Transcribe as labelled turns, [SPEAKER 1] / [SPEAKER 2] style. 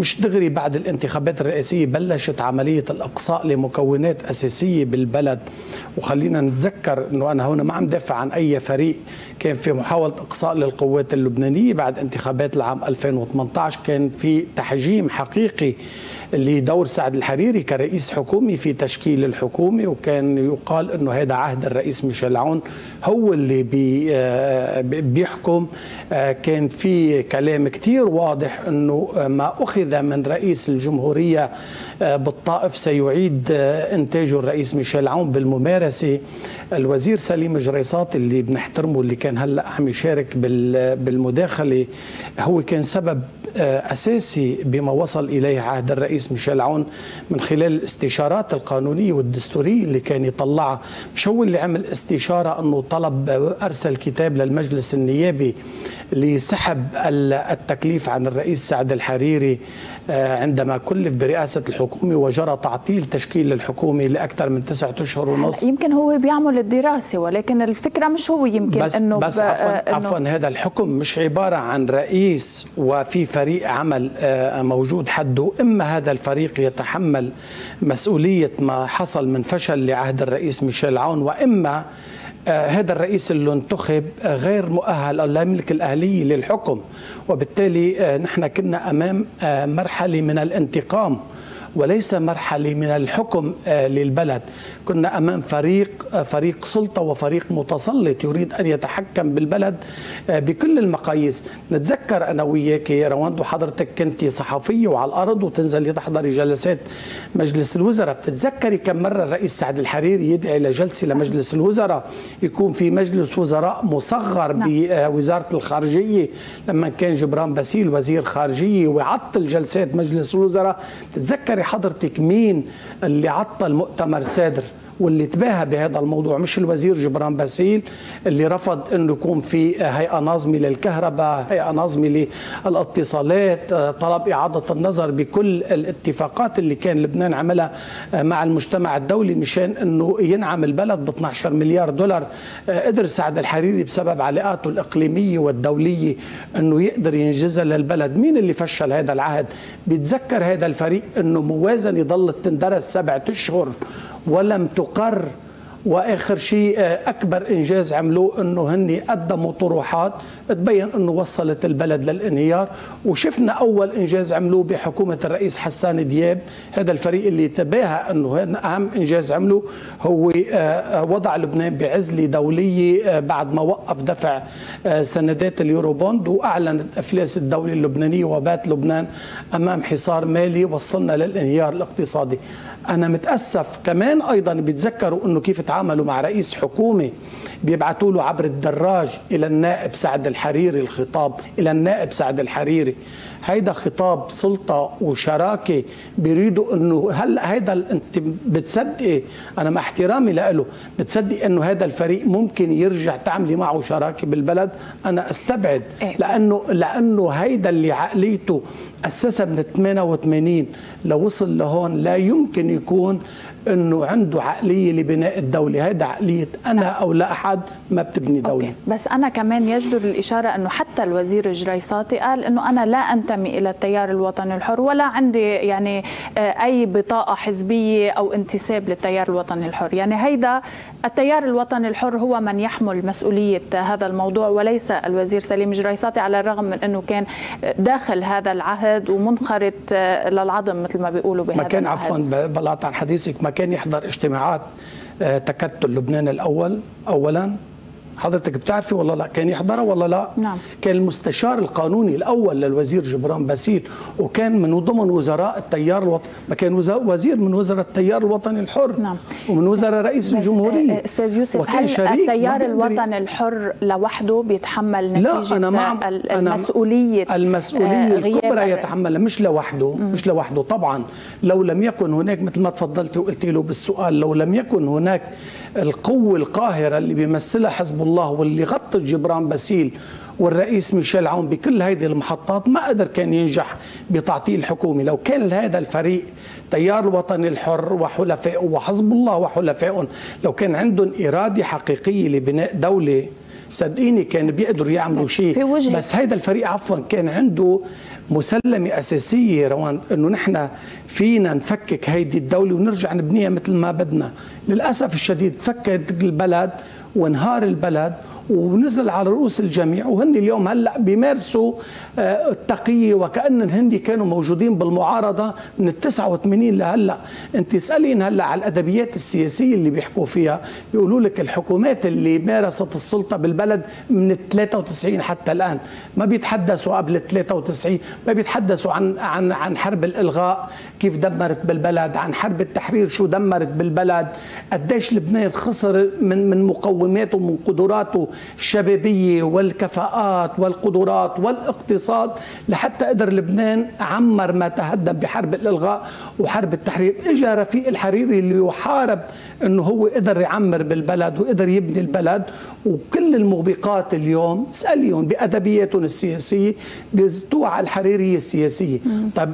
[SPEAKER 1] مش دغري بعد الانتخابات الرئاسية بلشت عملية الإقصاء لمكونات أساسية بالبلد. وخلينا نتذكر أنه أنا هنا ما عم دافع عن أي فريق كان في محاولة إقصاء للقوات اللبنانية بعد انتخابات العام 2018 كان في تحجيم حقيقي لدور سعد الحريري كرئيس حكومي في تشكيل الحكومة. وكان يقال أنه هذا عهد الرئيس ميشيل عون هو اللي بي بيحكم. كان في كلام كتير واضح أنه ما أخذ من رئيس الجمهورية بالطائف سيعيد إنتاجه الرئيس ميشيل عون بالممارسة. الوزير سليم جريصات اللي بنحترمه اللي كان هلأ عم يشارك بالمداخلة هو كان سبب أساسي بما وصل إليه عهد الرئيس ميشيل عون من خلال الاستشارات القانونية والدستورية اللي كان يطلعها. مش هو اللي عمل استشارة إنه طلب أرسل كتاب للمجلس النيابي لسحب التكليف عن الرئيس سعد الحريري عندما كلف برئاسة الحكومة وجرى تعطيل تشكيل الحكومة لأكثر من تسعة أشهر ونص.
[SPEAKER 2] يمكن هو بيعمل الدراسة ولكن الفكرة مش هو يمكن
[SPEAKER 1] بس
[SPEAKER 2] أنه
[SPEAKER 1] بس عفوا, عفوا هذا الحكم مش عبارة عن رئيس وفي فريق عمل موجود حده إما هذا الفريق يتحمل مسؤولية ما حصل من فشل لعهد الرئيس ميشيل عون وإما آه هذا الرئيس اللي انتخب آه غير مؤهل أو لا يملك الاهليه للحكم وبالتالي آه نحن كنا أمام مرحلة من الانتقام. وليس مرحلة من الحكم للبلد. كنا أمام فريق فريق سلطة وفريق متسلط يريد أن يتحكم بالبلد بكل المقاييس. نتذكر أنا وياك رواند وحضرتك كنت صحفية وعلى الأرض وتنزلي تحضري جلسات مجلس الوزراء. بتتذكري كم مرة الرئيس سعد الحريري يدعي لجلسة. لمجلس الوزراء؟ يكون في مجلس وزراء مصغر نعم. بوزارة الخارجية. لما كان جبران باسيل وزير خارجية ويعطل جلسات مجلس الوزراء تتذكري حضرتك مين اللي عطل مؤتمر سادر؟ واللي تباهى بهذا الموضوع مش الوزير جبران باسيل اللي رفض انه يكون في هيئة ناظمه للكهرباء، هيئة ناظمه للاتصالات، طلب إعادة النظر بكل الاتفاقات اللي كان لبنان عملها مع المجتمع الدولي مشان إنه ينعم البلد ب 12 مليار دولار، قدر سعد الحريري بسبب علاقاته الإقليمية والدولية إنه يقدر ينجزها للبلد، مين اللي فشل هذا العهد؟ بيتذكر هذا الفريق إنه موازنه ضلت تندرس سبعة أشهر ولم تقر وآخر شيء أكبر إنجاز عملوه إنه هن قدموا طروحات تبين إنه وصلت البلد للانهيار. وشفنا أول إنجاز عملوه بحكومة الرئيس حسان دياب. هذا الفريق اللي تباهى إنه أهم إنجاز عمله هو وضع لبنان بعزله دولية بعد ما وقف دفع سندات اليوروبوند وأعلنت أفلاس الدولة اللبنانية وبات لبنان أمام حصار مالي وصلنا للانهيار الاقتصادي. أنا متأسف كمان أيضا بيتذكروا إنه كيف تعاملوا مع رئيس حكومة بيبعتوا له عبر الدراج إلى النائب سعد الحريري الخطاب إلى النائب سعد الحريري. هيدا خطاب سلطة وشراكة بيريدوا إنه هل هيدا أنت بتصدقي؟ أنا مع احترامي له بتصدقي إنه هذا الفريق ممكن يرجع تعملي معه شراكة بالبلد؟ أنا أستبعد. لأنه لأنه هيدا اللي عقليته اسسها من 88 لو وصل لهون لا يمكن يكون إنه عنده عقلية لبناء الدولة هذا عقلية أنا أو لا أحد ما بتبني دولة
[SPEAKER 2] أوكي. بس أنا كمان يجدر الإشارة إنه حتى الوزير الجريصاتي قال إنه أنا لا أنتمي إلى التيار الوطني الحر ولا عندي يعني أي بطاقة حزبية أو انتساب للتيار الوطني الحر يعني هيدا التيار الوطني الحر هو من يحمل مسؤولية هذا الموضوع وليس الوزير سليم جريصاتي على الرغم من إنه كان داخل هذا العهد ومنخرط للعظم مثل ما بيقولوا بهذا
[SPEAKER 1] ما كان. عفوا بلاط عن حديثك ما كان يحضر اجتماعات تكتل لبنان الأول اولا حضرتك بتعرفي ولا لا كان يحضرها ولا لا
[SPEAKER 2] نعم.
[SPEAKER 1] كان المستشار القانوني الأول للوزير جبران باسيل وكان من ضمن وزراء التيار الوطني ما كان وزير من وزراء التيار الوطني الحر
[SPEAKER 2] نعم.
[SPEAKER 1] ومن وزراء رئيس الجمهورية.
[SPEAKER 2] أستاذ يوسف هل التيار الوطني الحر لوحده بيتحمل نتيجة
[SPEAKER 1] لا أنا مع
[SPEAKER 2] المسؤولية
[SPEAKER 1] أنا المسؤولية الكبرى يتحملها مش لوحده مم. مش لوحده. طبعا لو لم يكن هناك مثل ما تفضلت وقلت له بالسؤال لو لم يكن هناك القوة القاهرة اللي بيمثلها حزب الله واللي غطت جبران باسيل والرئيس ميشيل عون بكل هذه المحطات ما قدر كان ينجح بتعطيل حكومي لو كان هذا الفريق تيار الوطني الحر وحلفائه وحزب الله وحلفائهم لو كان عندهم إرادة حقيقية لبناء دولة صدقيني كان بيقدروا يعملوا شيء. بس هيدا الفريق عفوا كان عنده مسلمة أساسية روان أنه نحن فينا نفكك هيدي الدولة ونرجع نبنيها مثل ما بدنا. للأسف الشديد فكت البلد وانهار البلد ونزل على رؤوس الجميع. وهن اليوم هلأ بيمارسوا آه، التقيه وكأن هن كانوا موجودين بالمعارضة من ال 89 لهلأ. انت اسالين هلأ على الأدبيات السياسية اللي بيحكوا فيها يقولوا لك الحكومات اللي مارست السلطة بالبلد من ال 93 حتى الآن. ما بيتحدثوا قبل ال 93 ما بيتحدثوا عن عن عن حرب الإلغاء كيف دمرت بالبلد عن حرب التحرير شو دمرت بالبلد قديش لبنان خسر من من مقوماته ومن قدراته الشبابية والكفاءات والقدرات والاقتصاد لحتى قدر لبنان عمر ما تهدم بحرب الإلغاء وحرب التحرير. اجى رفيق الحريري اللي يحارب إنه هو قدر يعمر بالبلد وقدر يبني البلد. وكل الموبقات اليوم اسأليهم بأدبياتهم السياسية بيزتوها على الحريرية السياسية. طب